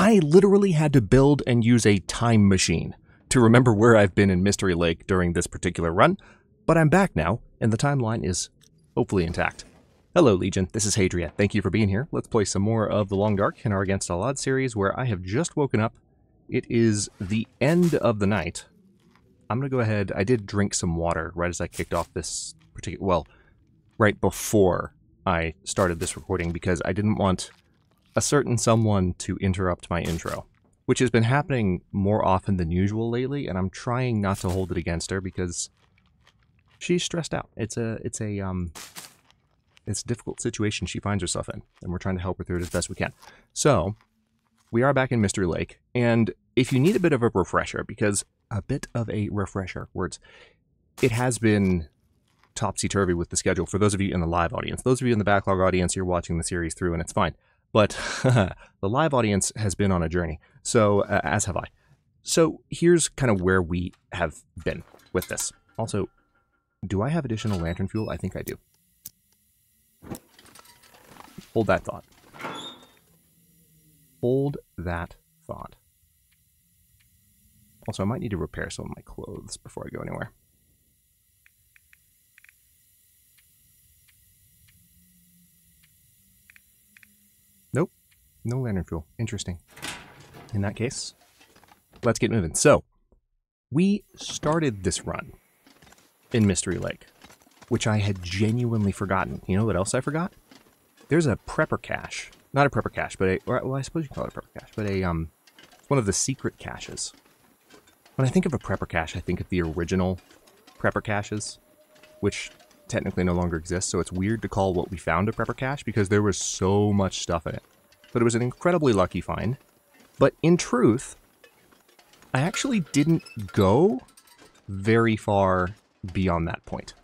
I literally had to build and use a time machine to remember where I've been in Mystery Lake during this particular run, but I'm back now, and the timeline is hopefully intact. Hello, Legion. This is Hadrian. Thank you for being here. Let's play some more of The Long Dark in our Against All Odds series, where I have just woken up. It is the end of the night. I'm going to go ahead. I did drink some water right as I kicked off this particular... Well, right before I started this recording, because I didn't want a certain someone to interrupt my intro, which has been happening more often than usual lately, and I'm trying not to hold it against her because she's stressed out. It's a it's a um it's a difficult situation she finds herself in, and we're trying to help her through it as best we can. So, we are back in Mystery Lake, and if you need a bit of a refresher, because a bit of a refresher, words, it has been topsy-turvy with the schedule for those of you in the live audience. Those of you in the backlog audience, you're watching the series through, and it's fine. But the live audience has been on a journey, so uh, as have I. So here's kind of where we have been with this. Also, do I have additional lantern fuel? I think I do. Hold that thought. Hold that thought. Also, I might need to repair some of my clothes before I go anywhere. No lantern fuel. Interesting. In that case, let's get moving. So, we started this run in Mystery Lake, which I had genuinely forgotten. You know what else I forgot? There's a prepper cache. Not a prepper cache, but a, well, I suppose you call it a prepper cache, but a, um, one of the secret caches. When I think of a prepper cache, I think of the original prepper caches, which technically no longer exists, so it's weird to call what we found a prepper cache because there was so much stuff in it. But it was an incredibly lucky find. But in truth, I actually didn't go very far beyond that point.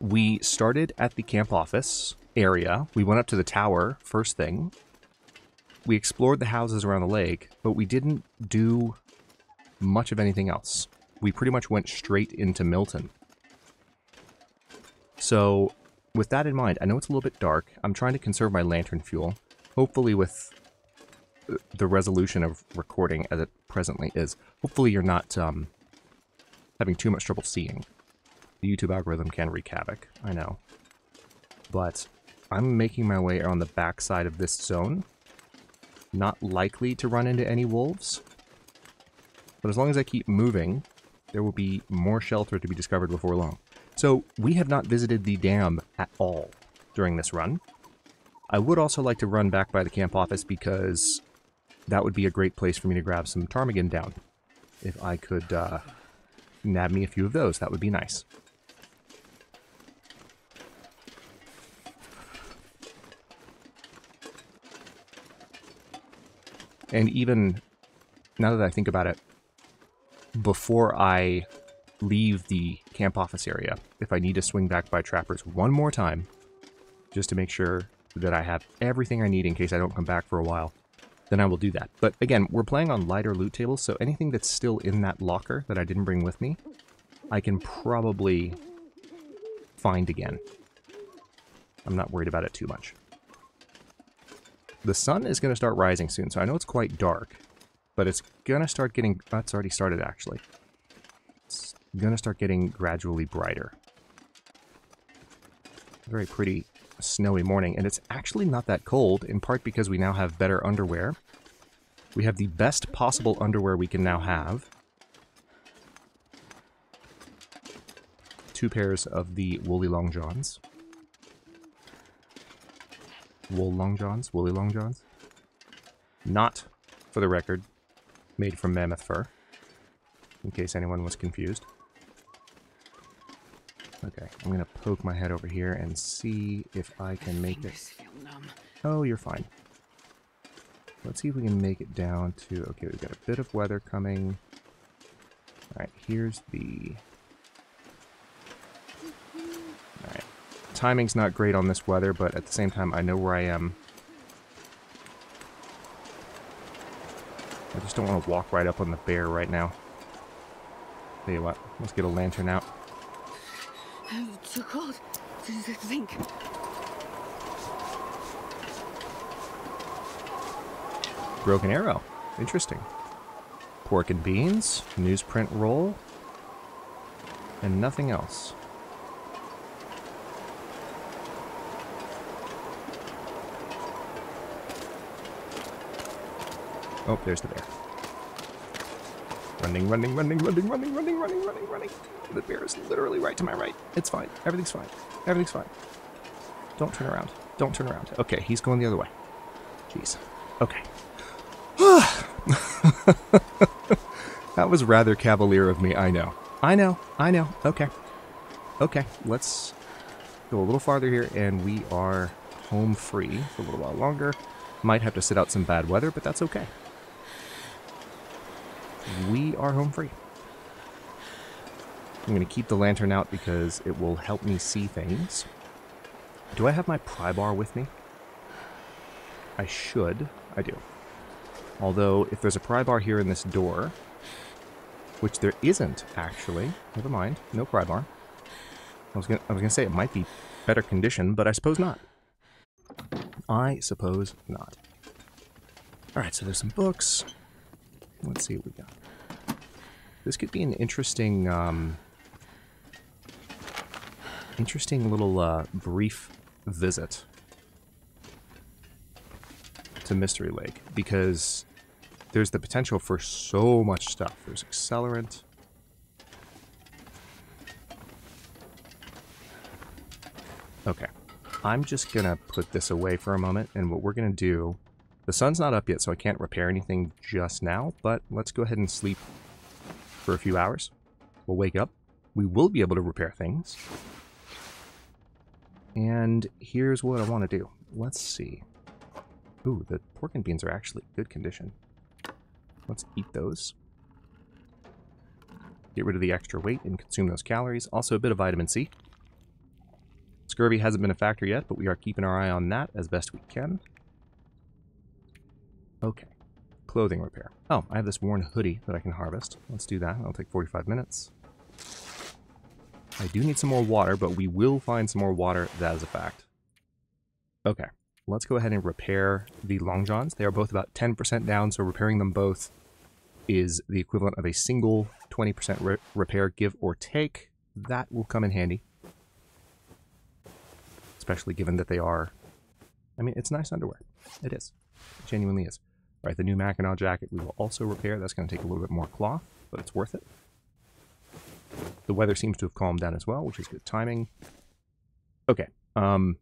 We started at the camp office area. We went up to the tower first thing. We explored the houses around the lake, but we didn't do much of anything else. We pretty much went straight into Milton. So, with that in mind, I know it's a little bit dark. I'm trying to conserve my lantern fuel. Hopefully with the resolution of recording as it presently is. Hopefully you're not um, having too much trouble seeing. The YouTube algorithm can wreak havoc, I know. But I'm making my way around the backside of this zone. Not likely to run into any wolves. But as long as I keep moving, there will be more shelter to be discovered before long. So we have not visited the dam at all during this run. I would also like to run back by the camp office because that would be a great place for me to grab some ptarmigan down. If I could uh, nab me a few of those, that would be nice. And even now that I think about it, before I leave the camp office area, if I need to swing back by trappers one more time, just to make sure that I have everything I need in case I don't come back for a while, then I will do that. But again, we're playing on lighter loot tables, so anything that's still in that locker that I didn't bring with me, I can probably find again. I'm not worried about it too much. The sun is going to start rising soon, so I know it's quite dark, but it's going to start getting... That's already started, actually. Going to start getting gradually brighter. Very pretty snowy morning, and it's actually not that cold, in part because we now have better underwear. We have the best possible underwear we can now have. Two pairs of the woolly long johns. Wool long johns? Woolly long johns? Not, for the record, made from mammoth fur. In case anyone was confused. Okay, I'm gonna poke my head over here and see if I can make it. Oh, you're fine. Let's see if we can make it down to... Okay, we've got a bit of weather coming. Alright, here's the... Alright. Timing's not great on this weather, but at the same time, I know where I am. I just don't want to walk right up on the bear right now. Tell you what, let's get a lantern out. So cold. Think. Broken arrow. Interesting. Pork and beans, newsprint roll, and nothing else. Oh, there's the bear. Running, running, running, running, running, running, running, running, running. The bear is literally right to my right. It's fine. Everything's fine. Everything's fine. Don't turn around. Don't turn around. Okay, he's going the other way. Jeez. Okay. that was rather cavalier of me, I know. I know, I know. Okay. Okay, let's go a little farther here, and we are home free for a little while longer. Might have to sit out some bad weather, but that's okay. We are home free. I'm going to keep the lantern out because it will help me see things. Do I have my pry bar with me? I should. I do. Although, if there's a pry bar here in this door, which there isn't, actually. Never mind. No pry bar. I was gonna, I was gonna say it might be better condition, but I suppose not. I suppose not. Alright, so there's some books. Let's see what we got. This could be an interesting, um, interesting little uh, brief visit to Mystery Lake because there's the potential for so much stuff. There's accelerant. Okay. I'm just going to put this away for a moment, and what we're going to do... The sun's not up yet, so I can't repair anything just now, but let's go ahead and sleep for a few hours. We'll wake up. We will be able to repair things. And here's what I want to do. Let's see. Ooh, the pork and beans are actually good condition. Let's eat those. Get rid of the extra weight and consume those calories. Also a bit of vitamin C. Scurvy hasn't been a factor yet, but we are keeping our eye on that as best we can. Okay. Clothing repair. Oh, I have this worn hoodie that I can harvest. Let's do that. It'll take 45 minutes. I do need some more water, but we will find some more water. That is a fact. Okay. Let's go ahead and repair the long johns. They are both about 10% down, so repairing them both is the equivalent of a single 20% re repair, give or take. That will come in handy. Especially given that they are... I mean, it's nice underwear. It is. It genuinely is. All right, the new Mackinaw jacket we will also repair. That's going to take a little bit more cloth, but it's worth it. The weather seems to have calmed down as well, which is good timing. Okay. Um,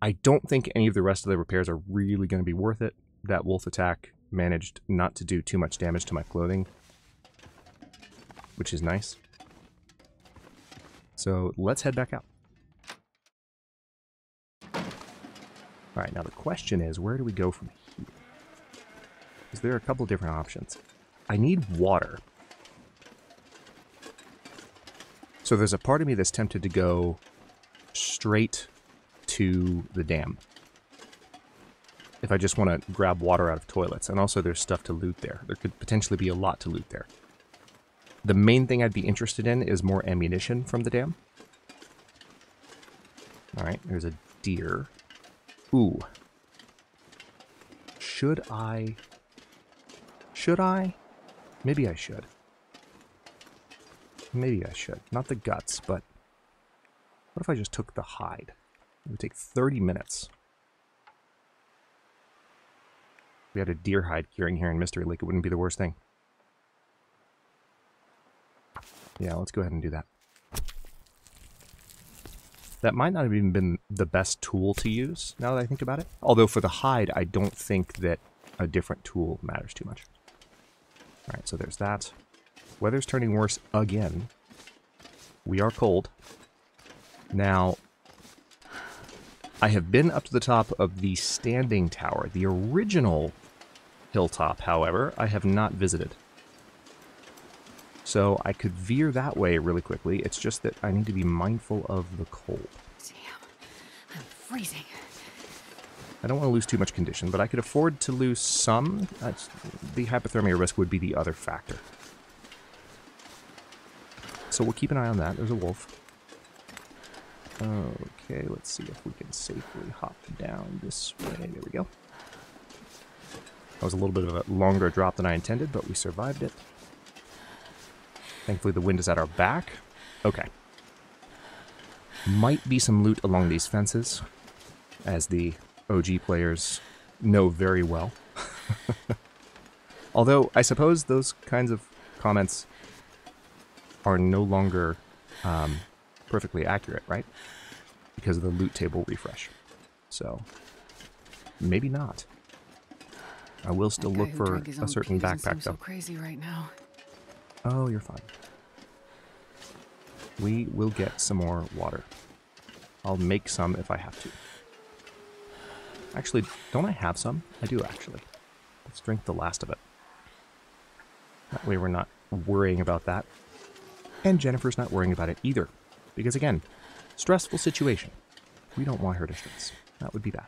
I don't think any of the rest of the repairs are really going to be worth it. That wolf attack managed not to do too much damage to my clothing, which is nice. So let's head back out. Alright, now the question is, where do we go from here? Because there are a couple different options. I need water. So there's a part of me that's tempted to go straight to the dam. If I just want to grab water out of toilets. And also there's stuff to loot there. There could potentially be a lot to loot there. The main thing I'd be interested in is more ammunition from the dam. Alright, there's a deer. Ooh. Should I... Should I? Maybe I should. Maybe I should. Not the guts, but... What if I just took the hide? It would take 30 minutes. If we had a deer hide curing here in Mystery Lake, it wouldn't be the worst thing. Yeah, let's go ahead and do that. That might not have even been the best tool to use, now that I think about it. Although for the hide, I don't think that a different tool matters too much. Alright, so there's that. Weather's turning worse again. We are cold. Now, I have been up to the top of the Standing Tower. The original hilltop, however, I have not visited. So I could veer that way really quickly. It's just that I need to be mindful of the cold. Damn, I'm freezing. I don't want to lose too much condition, but I could afford to lose some. That's, the hypothermia risk would be the other factor. So we'll keep an eye on that. There's a wolf. Okay, let's see if we can safely hop down this way. There we go. That was a little bit of a longer drop than I intended, but we survived it. Thankfully the wind is at our back. Okay. Might be some loot along these fences, as the OG players know very well. Although, I suppose those kinds of comments are no longer um, perfectly accurate, right? Because of the loot table refresh. So, maybe not. I will still look for a certain backpack, so though. crazy right now. Oh, you're fine. We will get some more water. I'll make some if I have to. Actually, don't I have some? I do, actually. Let's drink the last of it. That way we're not worrying about that. And Jennifer's not worrying about it either. Because again, stressful situation. We don't want her to stress. That would be bad.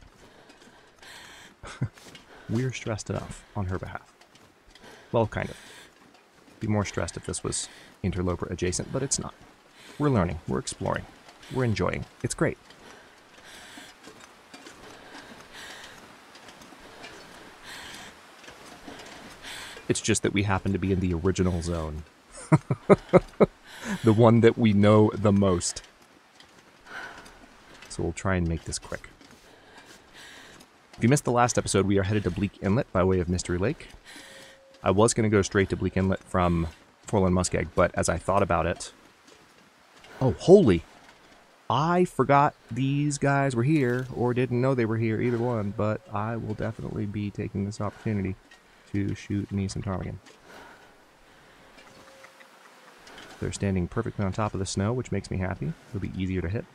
We're stressed enough on her behalf. Well, kind of be more stressed if this was interloper adjacent, but it's not. We're learning, we're exploring, we're enjoying. It's great. It's just that we happen to be in the original zone. the one that we know the most. So we'll try and make this quick. If you missed the last episode, we are headed to Bleak Inlet by way of Mystery Lake. I was going to go straight to Bleak Inlet from Forlorn Muskeg, but as I thought about it... Oh, holy! I forgot these guys were here, or didn't know they were here, either one, but I will definitely be taking this opportunity to shoot me some ptarmigan. They're standing perfectly on top of the snow, which makes me happy. It'll be easier to hit.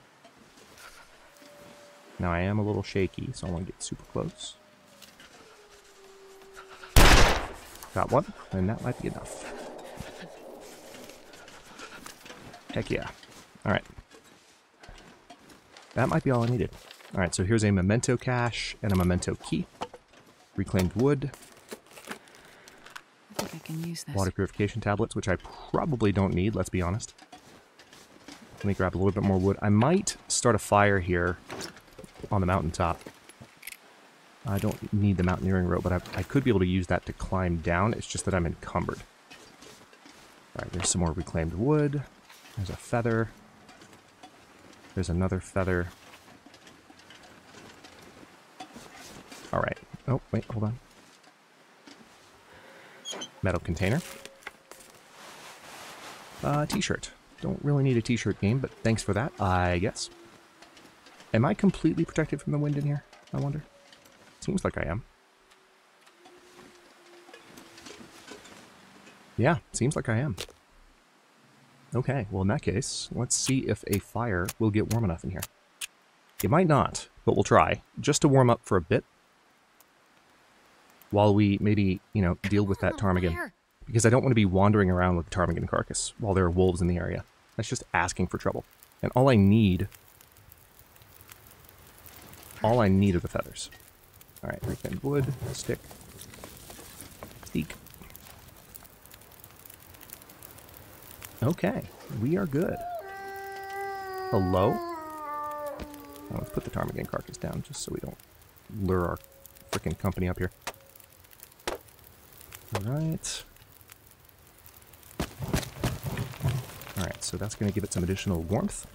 Now I am a little shaky, so I want to get super close. Got one, and that might be enough. Heck yeah. Alright. That might be all I needed. Alright, so here's a memento cache and a memento key. Reclaimed wood, can use this. water purification tablets, which I probably don't need, let's be honest. Let me grab a little bit more wood. I might start a fire here on the mountaintop. I don't need the mountaineering rope, but I, I could be able to use that to climb down. It's just that I'm encumbered. Alright, there's some more reclaimed wood. There's a feather. There's another feather. Alright. Oh, wait, hold on. Metal container. Uh, t-shirt. Don't really need a t-shirt game, but thanks for that, I guess. Am I completely protected from the wind in here? I wonder. Seems like I am. Yeah, seems like I am. Okay, well in that case, let's see if a fire will get warm enough in here. It might not, but we'll try, just to warm up for a bit. While we maybe, you know, deal with that ptarmigan. Because I don't want to be wandering around with the ptarmigan carcass while there are wolves in the area. That's just asking for trouble. And all I need... All I need are the feathers. Alright, reclaimed wood, stick. Eek. Okay, we are good. Hello? Let's put the ptarmigan carcass down just so we don't lure our freaking company up here. Alright. Alright, so that's going to give it some additional warmth.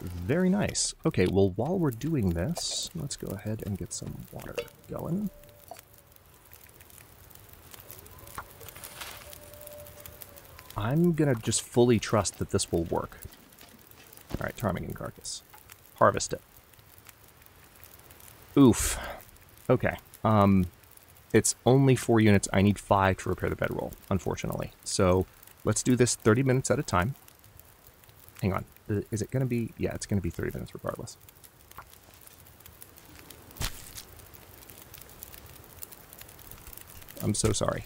Very nice. Okay, well, while we're doing this, let's go ahead and get some water going. I'm going to just fully trust that this will work. Alright, ptarmigan carcass. Harvest it. Oof. Okay. Um, it's only four units. I need five to repair the bedroll, unfortunately. So let's do this 30 minutes at a time. Hang on. Is it going to be? Yeah, it's going to be 30 minutes regardless. I'm so sorry.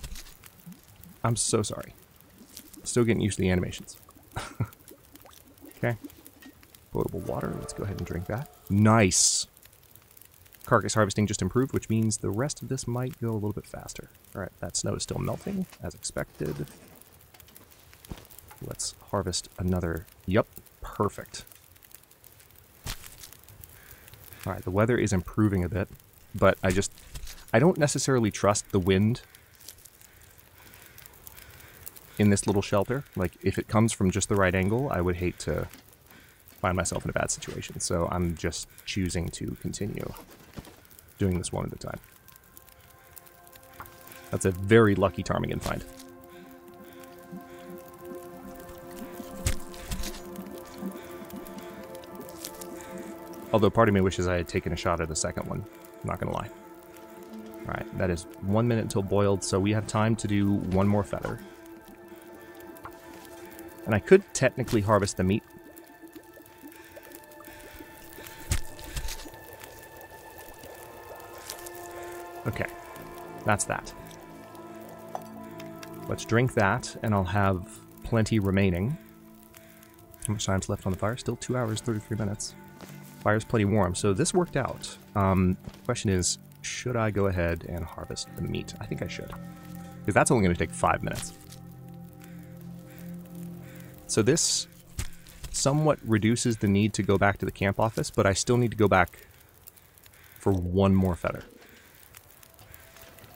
I'm so sorry. Still getting used to the animations. okay. Potable water. Let's go ahead and drink that. Nice. Carcass harvesting just improved, which means the rest of this might go a little bit faster. Alright, that snow is still melting, as expected. Let's harvest another. Yep, perfect. Alright, the weather is improving a bit, but I just... I don't necessarily trust the wind in this little shelter. Like, if it comes from just the right angle, I would hate to find myself in a bad situation. So I'm just choosing to continue doing this one at a time. That's a very lucky Ptarmigan find. Although part of me wishes I had taken a shot at a second one. I'm not to lie. Alright, that is one minute until boiled, so we have time to do one more feather. And I could technically harvest the meat. That's that. Let's drink that, and I'll have plenty remaining. How much time's left on the fire? Still 2 hours, 33 minutes. Fire's plenty warm, so this worked out. Um, question is, should I go ahead and harvest the meat? I think I should. Because that's only going to take 5 minutes. So this somewhat reduces the need to go back to the camp office, but I still need to go back for one more feather.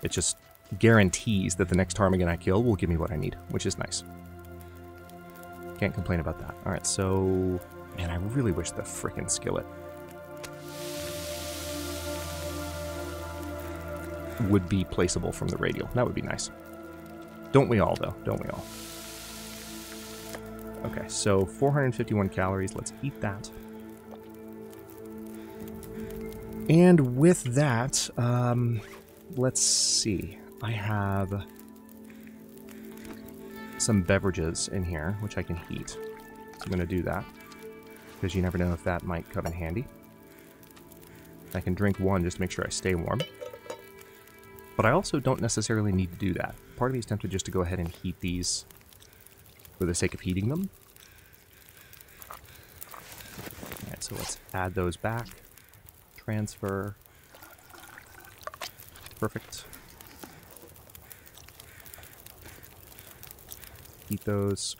It just guarantees that the next ptarmigan I kill will give me what I need, which is nice. Can't complain about that. Alright, so... Man, I really wish the frickin' skillet would be placeable from the radial. That would be nice. Don't we all, though? Don't we all? Okay, so 451 calories. Let's eat that. And with that, um, let's see. I have some beverages in here, which I can heat. So I'm going to do that, because you never know if that might come in handy. I can drink one just to make sure I stay warm. But I also don't necessarily need to do that. Part of me is tempted just to go ahead and heat these for the sake of heating them. Alright, so let's add those back. Transfer. Perfect. Eat those.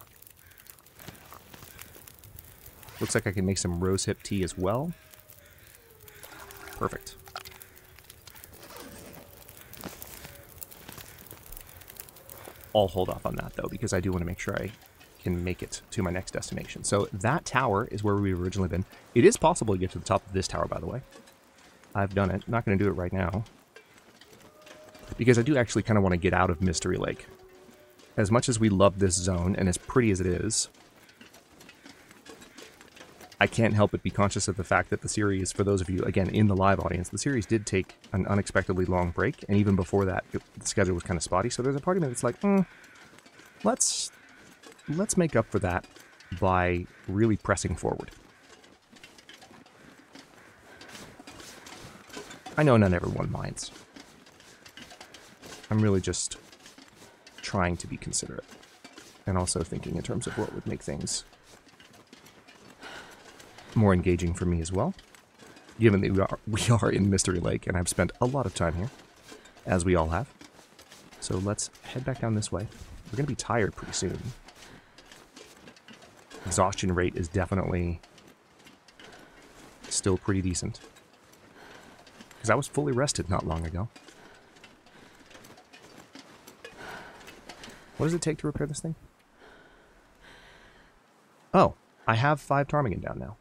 Looks like I can make some rosehip tea as well. Perfect. I'll hold off on that though, because I do want to make sure I can make it to my next destination. So that tower is where we've originally been. It is possible to get to the top of this tower, by the way. I've done it. not going to do it right now. Because I do actually kind of want to get out of Mystery Lake. As much as we love this zone, and as pretty as it is, I can't help but be conscious of the fact that the series, for those of you, again, in the live audience, the series did take an unexpectedly long break, and even before that, it, the schedule was kind of spotty, so there's a part of me that's like, mm, let's, let's make up for that by really pressing forward. I know not everyone minds. I'm really just trying to be considerate, and also thinking in terms of what would make things more engaging for me as well, given that we are, we are in Mystery Lake and I've spent a lot of time here, as we all have. So let's head back down this way. We're going to be tired pretty soon. Exhaustion rate is definitely still pretty decent. Because I was fully rested not long ago. What does it take to repair this thing? Oh, I have five ptarmigan down now.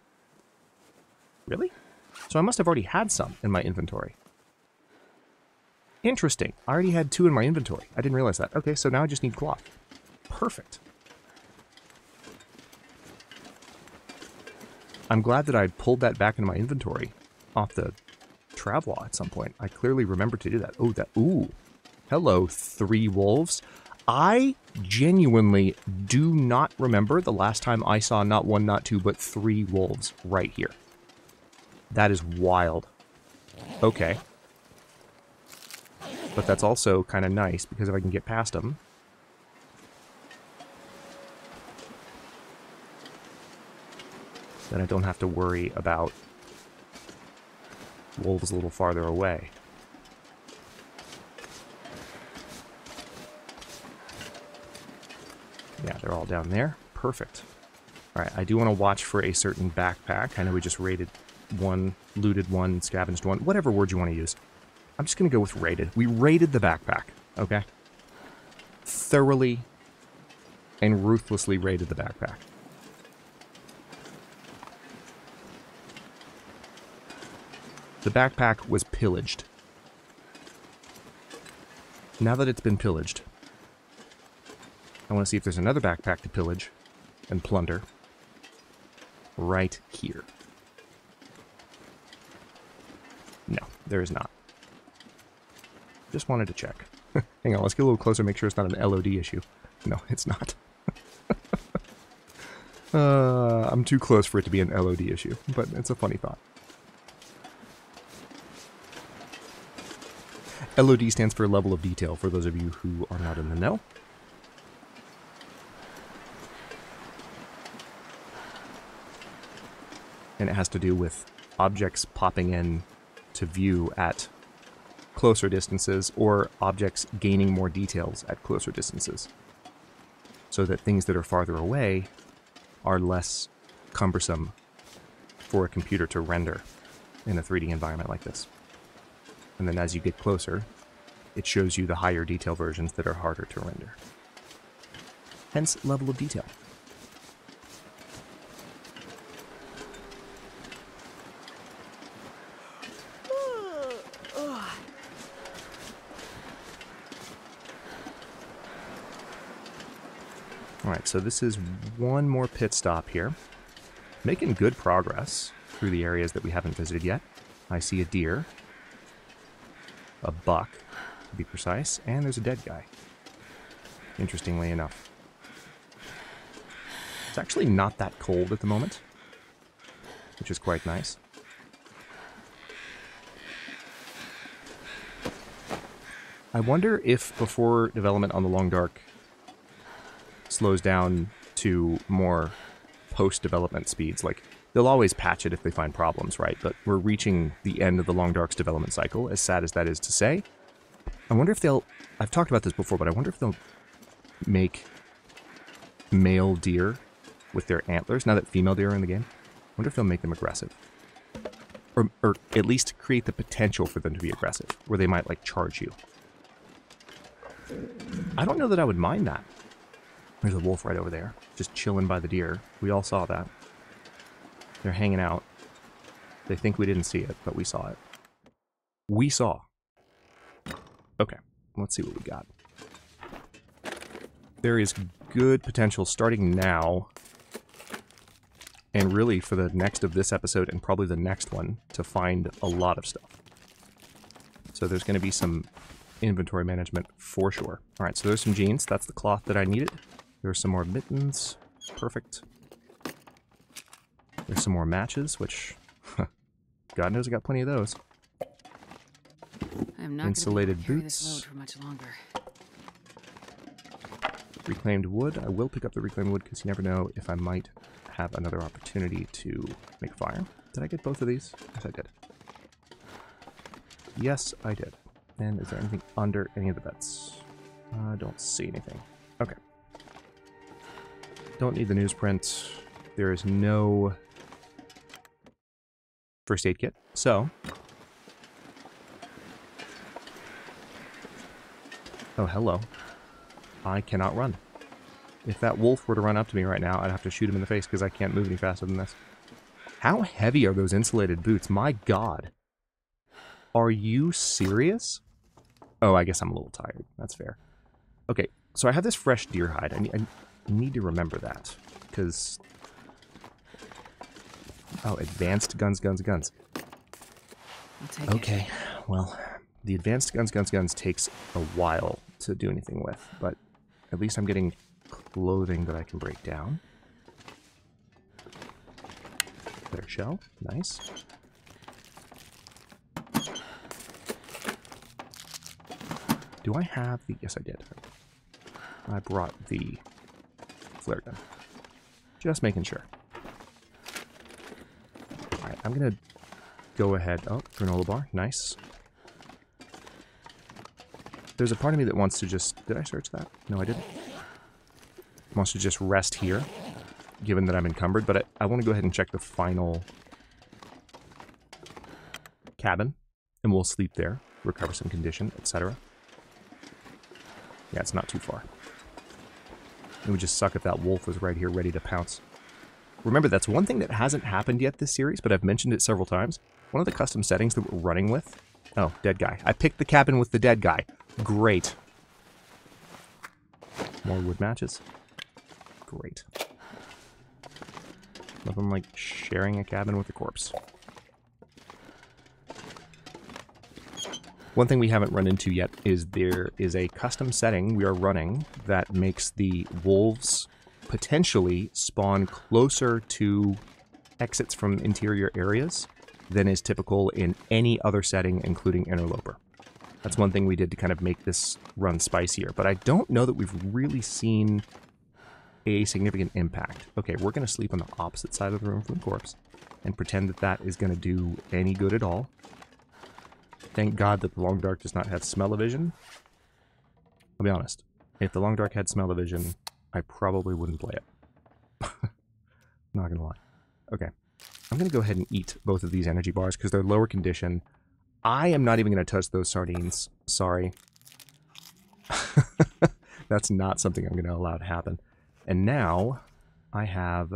Really? So I must have already had some in my inventory. Interesting. I already had two in my inventory. I didn't realize that. Okay, so now I just need cloth. Perfect. I'm glad that I pulled that back into my inventory off the travois at some point. I clearly remember to do that. Oh, that. Ooh. Hello, three wolves. I genuinely do not remember the last time I saw not one, not two, but three wolves right here. That is wild. Okay. But that's also kind of nice, because if I can get past them... Then I don't have to worry about wolves a little farther away. Yeah, they're all down there. Perfect. Alright, I do want to watch for a certain backpack. I know we just raided one, looted one, scavenged one, whatever word you want to use. I'm just going to go with raided. We raided the backpack, okay? Thoroughly and ruthlessly raided the backpack. The backpack was pillaged. Now that it's been pillaged, I want to see if there's another backpack to pillage and plunder right here. No, there is not. Just wanted to check. Hang on, let's get a little closer, make sure it's not an LOD issue. No, it's not. uh, I'm too close for it to be an LOD issue, but it's a funny thought. LOD stands for level of detail, for those of you who are not in the know. And it has to do with objects popping in to view at closer distances or objects gaining more details at closer distances. So that things that are farther away are less cumbersome for a computer to render in a 3D environment like this. And then as you get closer, it shows you the higher detail versions that are harder to render. Hence, level of detail. Alright, so this is one more pit stop here. Making good progress through the areas that we haven't visited yet. I see a deer, a buck, to be precise, and there's a dead guy. Interestingly enough. It's actually not that cold at the moment, which is quite nice. I wonder if before development on the Long Dark slows down to more post-development speeds, like they'll always patch it if they find problems, right? But we're reaching the end of the Long Dark's development cycle, as sad as that is to say. I wonder if they'll... I've talked about this before, but I wonder if they'll make male deer with their antlers, now that female deer are in the game. I wonder if they'll make them aggressive. Or, or at least create the potential for them to be aggressive, where they might, like, charge you. I don't know that I would mind that. There's a wolf right over there, just chilling by the deer. We all saw that. They're hanging out. They think we didn't see it, but we saw it. We saw. Okay, let's see what we got. There is good potential starting now, and really for the next of this episode and probably the next one, to find a lot of stuff. So there's going to be some inventory management for sure. All right, so there's some jeans. That's the cloth that I needed. There's some more mittens. Perfect. There's some more matches, which God knows I got plenty of those. I'm not Insulated gonna be able to carry boots. for much longer. Reclaimed wood. I will pick up the reclaimed wood because you never know if I might have another opportunity to make fire. Did I get both of these? Yes, I did. Yes, I did. And is there anything under any of the beds? I don't see anything. Okay. Don't need the newsprint. There is no first aid kit. So, oh, hello. I cannot run. If that wolf were to run up to me right now, I'd have to shoot him in the face because I can't move any faster than this. How heavy are those insulated boots? My god. Are you serious? Oh, I guess I'm a little tired. That's fair. Okay, so I have this fresh deer hide. I I need to remember that because... Oh, advanced guns, guns, guns. I'll it. Okay, well, the advanced guns, guns, guns takes a while to do anything with, but at least I'm getting clothing that I can break down. Clear shell, nice. Do I have the... Yes, I did. I brought the gun. Just making sure. Alright, I'm gonna go ahead. Oh, granola bar. Nice. There's a part of me that wants to just... Did I search that? No, I didn't. Wants to just rest here, given that I'm encumbered, but I, I want to go ahead and check the final cabin, and we'll sleep there recover some condition, etc. Yeah, it's not too far. It would just suck if that wolf was right here ready to pounce. Remember, that's one thing that hasn't happened yet this series, but I've mentioned it several times. One of the custom settings that we're running with... Oh, dead guy. I picked the cabin with the dead guy. Great. More wood matches. Great. Nothing like sharing a cabin with a corpse. One thing we haven't run into yet is there is a custom setting we are running that makes the wolves potentially spawn closer to exits from interior areas than is typical in any other setting, including Interloper. That's one thing we did to kind of make this run spicier, but I don't know that we've really seen a significant impact. Okay, we're going to sleep on the opposite side of the room from the corpse and pretend that that is going to do any good at all. Thank God that the Long Dark does not have smell-o-vision. I'll be honest. If the Long Dark had smell-o-vision, I probably wouldn't play it. not gonna lie. Okay. I'm gonna go ahead and eat both of these energy bars because they're lower condition. I am not even gonna touch those sardines. Sorry. That's not something I'm gonna allow to happen. And now I have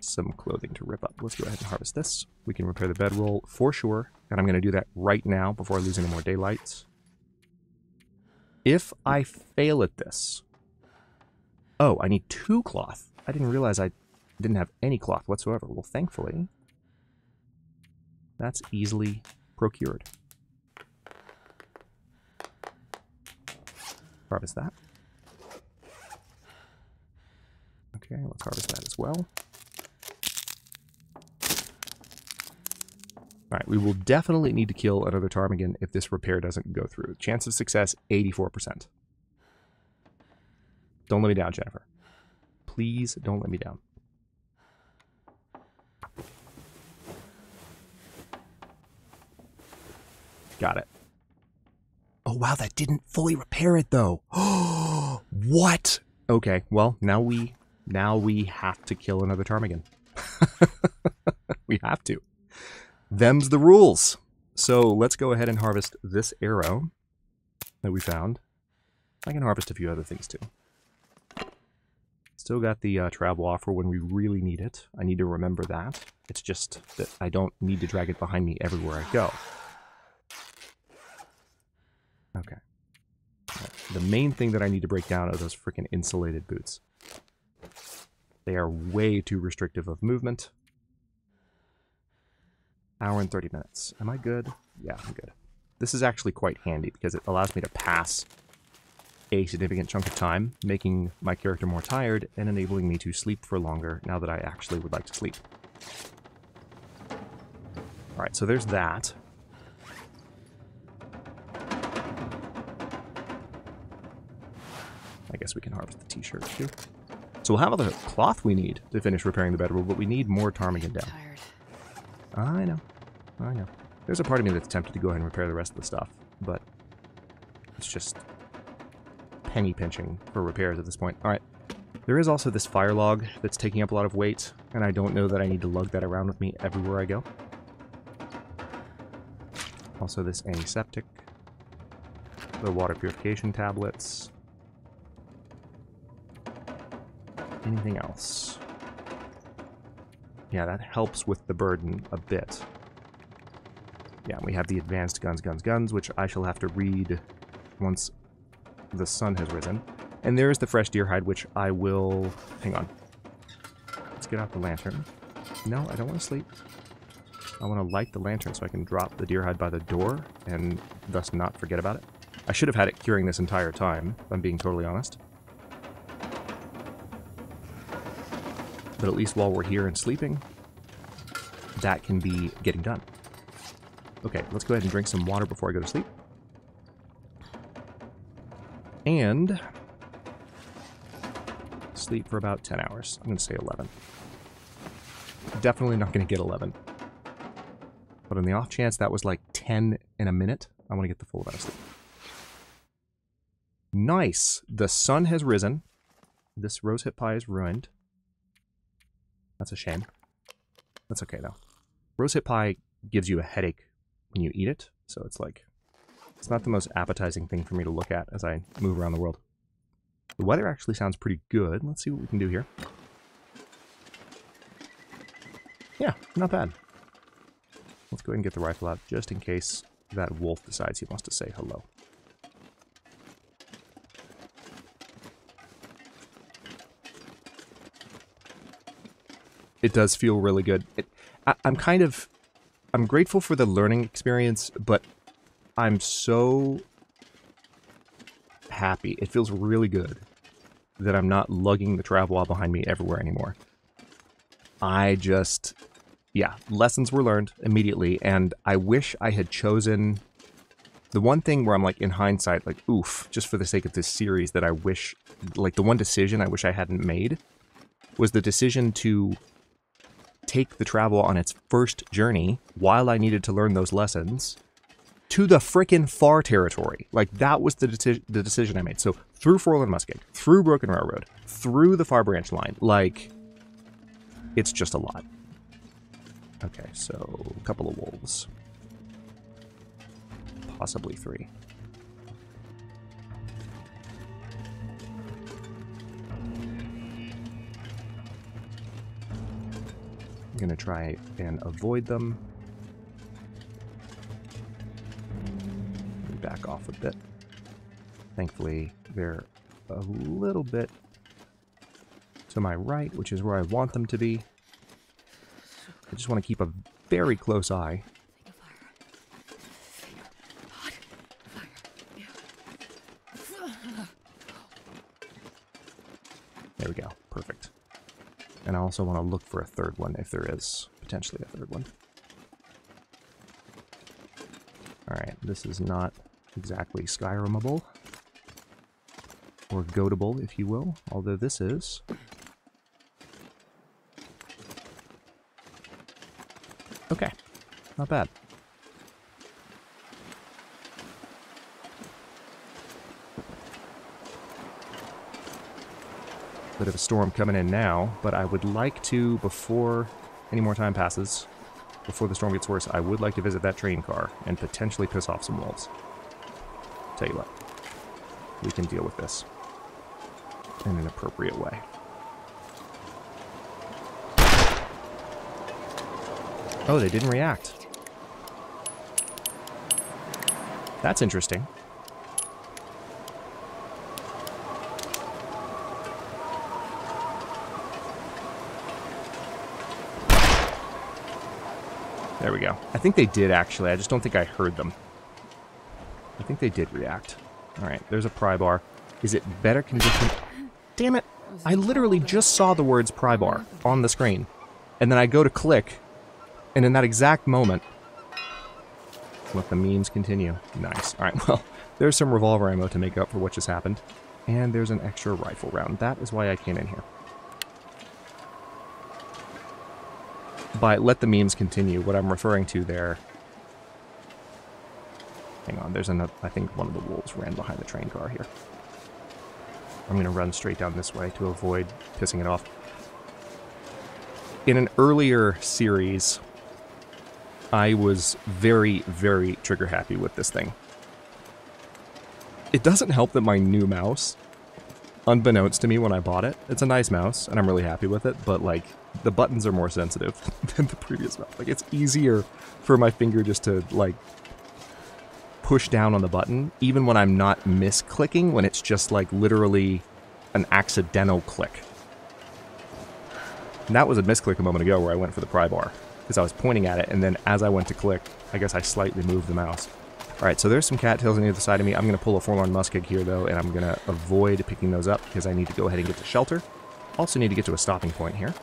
some clothing to rip up. Let's go ahead and harvest this. We can repair the bedroll for sure. And I'm going to do that right now before I lose any more daylights. If I fail at this... Oh, I need two cloth. I didn't realize I didn't have any cloth whatsoever. Well, thankfully, that's easily procured. Harvest that. Okay, let's harvest that as well. Alright, we will definitely need to kill another ptarmigan if this repair doesn't go through. Chance of success, 84%. Don't let me down, Jennifer. Please don't let me down. Got it. Oh, wow, that didn't fully repair it, though. What? Okay, well, now we now we have to kill another ptarmigan. we have to. Them's the rules. So let's go ahead and harvest this arrow that we found. I can harvest a few other things too. Still got the uh, travel offer when we really need it. I need to remember that. It's just that I don't need to drag it behind me everywhere I go. Okay. The main thing that I need to break down are those freaking insulated boots. They are way too restrictive of movement. Hour and 30 minutes. Am I good? Yeah, I'm good. This is actually quite handy because it allows me to pass a significant chunk of time, making my character more tired and enabling me to sleep for longer now that I actually would like to sleep. Alright, so there's that. I guess we can harvest the t-shirt too. So we'll have all the cloth we need to finish repairing the bedroll, but we need more ptarmigan down. I know. I know. There's a part of me that's tempted to go ahead and repair the rest of the stuff, but it's just penny pinching for repairs at this point. Alright. There is also this fire log that's taking up a lot of weight, and I don't know that I need to lug that around with me everywhere I go. Also this antiseptic. The water purification tablets. Anything else? Yeah, that helps with the burden a bit. Yeah, we have the advanced guns, guns, guns, which I shall have to read once the sun has risen. And there's the fresh deer hide, which I will... Hang on. Let's get out the lantern. No, I don't want to sleep. I want to light the lantern so I can drop the deer hide by the door and thus not forget about it. I should have had it curing this entire time, if I'm being totally honest. But at least while we're here and sleeping, that can be getting done. Okay, let's go ahead and drink some water before I go to sleep. And sleep for about 10 hours. I'm going to say 11. Definitely not going to get 11. But on the off chance that was like 10 in a minute, I want to get the full amount of sleep. Nice. The sun has risen. This rosehip pie is ruined. That's a shame. That's okay, though. Rosehip pie gives you a headache when you eat it, so it's like It's not the most appetizing thing for me to look at as I move around the world. The weather actually sounds pretty good. Let's see what we can do here. Yeah, not bad. Let's go ahead and get the rifle out just in case that wolf decides he wants to say hello. It does feel really good. It, I, I'm kind of... I'm grateful for the learning experience, but I'm so happy. It feels really good that I'm not lugging the travois behind me everywhere anymore. I just yeah, lessons were learned immediately, and I wish I had chosen the one thing where I'm like, in hindsight, like, oof, just for the sake of this series, that I wish, like, the one decision I wish I hadn't made was the decision to take the travois on its first journey while I needed to learn those lessons to the frickin' far territory. Like, that was the, the decision I made. So, through Forlorn Muskeg, through Broken Railroad, through the Far Branch line, like, it's just a lot. Okay, so a couple of wolves. Possibly three. I'm going to try and avoid them. Back off a bit. Thankfully, they're a little bit to my right, which is where I want them to be. I just want to keep a very close eye. There we go. Perfect. And I also want to look for a third one if there is potentially a third one. Alright, this is not exactly Skyrimable. Or goatable, if you will, although this is. Okay, not bad. Bit of a storm coming in now, but I would like to, before any more time passes, before the storm gets worse, I would like to visit that train car and potentially piss off some wolves. Tell you what, we can deal with this in an appropriate way. Oh, they didn't react. That's interesting. There we go. I think they did, actually. I just don't think I heard them. I think they did react. Alright, there's a pry bar. Is it better condition? Damn it! I literally just saw the words pry bar on the screen. And then I go to click, and in that exact moment, let the memes continue. Nice. Alright, well, there's some revolver ammo to make up for what just happened. And there's an extra rifle round. That is why I came in here. By let the memes continue, what I'm referring to there... Hang on, there's another... I think one of the wolves ran behind the train car here. I'm going to run straight down this way to avoid pissing it off. In an earlier series, I was very, very trigger happy with this thing. It doesn't help that my new mouse, unbeknownst to me when I bought it, it's a nice mouse, and I'm really happy with it, but like, the buttons are more sensitive than the previous mouse. Like, it's easier for my finger just to, like, push down on the button, even when I'm not misclicking, when it's just, like, literally an accidental click. And that was a misclick a moment ago where I went for the pry bar, because I was pointing at it, and then as I went to click, I guess I slightly moved the mouse. Alright, so there's some cattails on the other side of me. I'm going to pull a forlorn muskeg here, though, and I'm going to avoid picking those up because I need to go ahead and get to shelter. Also need to get to a stopping point here.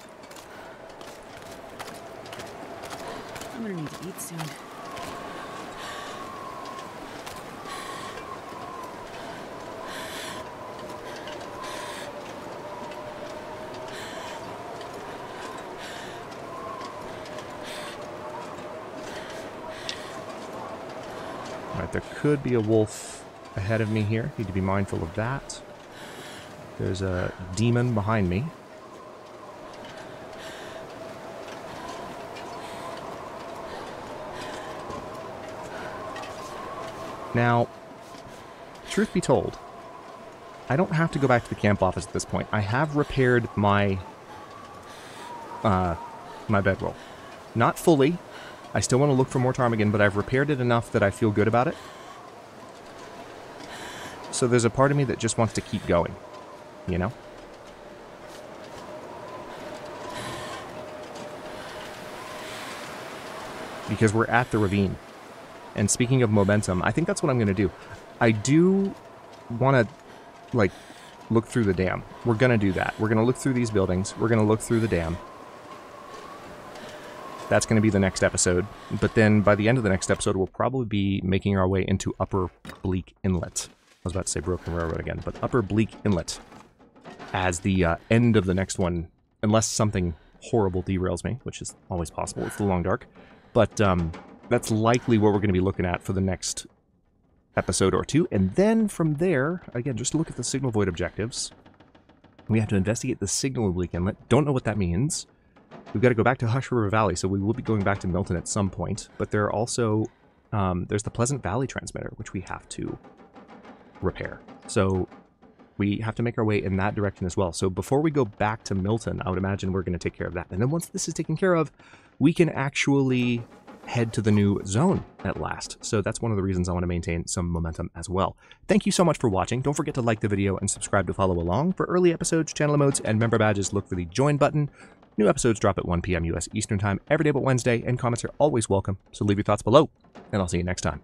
Gonna need to eat soon. Alright, there could be a wolf ahead of me here. Need to be mindful of that. There's a demon behind me. Now, truth be told, I don't have to go back to the camp office at this point. I have repaired my uh, my bedroll. Not fully. I still want to look for more ptarmigan, but I've repaired it enough that I feel good about it. So there's a part of me that just wants to keep going, you know? Because we're at the ravine. And speaking of momentum, I think that's what I'm going to do. I do want to, like, look through the dam. We're going to do that. We're going to look through these buildings. We're going to look through the dam. That's going to be the next episode. But then by the end of the next episode, we'll probably be making our way into Upper Bleak Inlet. I was about to say Broken Railroad again, but Upper Bleak Inlet as the uh, end of the next one, unless something horrible derails me, which is always possible. It's the Long Dark. But um, that's likely what we're going to be looking at for the next episode or two. And then from there, again, just look at the Signal Void objectives. We have to investigate the Signal Bleak Inlet. Don't know what that means. We've got to go back to Hush River Valley, so we will be going back to Milton at some point. But there are also, um, there's the Pleasant Valley transmitter, which we have to repair. So we have to make our way in that direction as well. So before we go back to Milton, I would imagine we're going to take care of that. And then once this is taken care of, we can actually head to the new zone at last. So that's one of the reasons I want to maintain some momentum as well. Thank you so much for watching. Don't forget to like the video and subscribe to follow along. For early episodes, channel emotes, and member badges, look for the join button. New episodes drop at 1 p.m. U.S. Eastern Time every day but Wednesday, and comments are always welcome, so leave your thoughts below, and I'll see you next time.